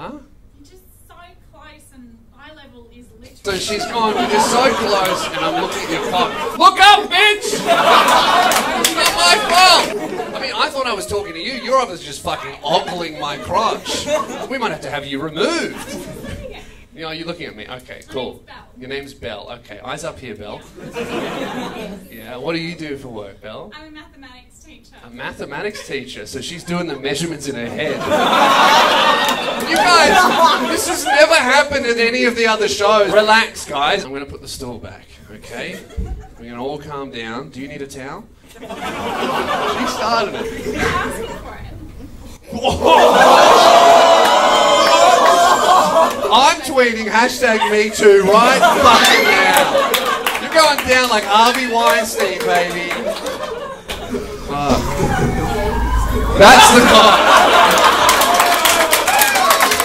Huh? You're just so close, and eye level is literally. So she's gone, you're so close, and I'm looking at your cock. Look up, bitch! it's not my fault! I mean, I thought I was talking to you. You're obviously just fucking ogling my crotch. We might have to have you removed. You know, you're looking at me. Okay, cool. name's. Your name's Belle. Okay, eyes up here, Belle. Yeah, what do you do for work, Belle? I'm a mathematics teacher. A mathematics teacher, so she's doing the measurements in her head. you guys, this has never happened in any of the other shows. Relax, guys. I'm going to put the stool back, okay? We're going to all calm down. Do you need a towel? she started it. I'm tweeting hashtag me too right fucking now. You're going down like Harvey Weinstein, baby. Fuck. That's the guy.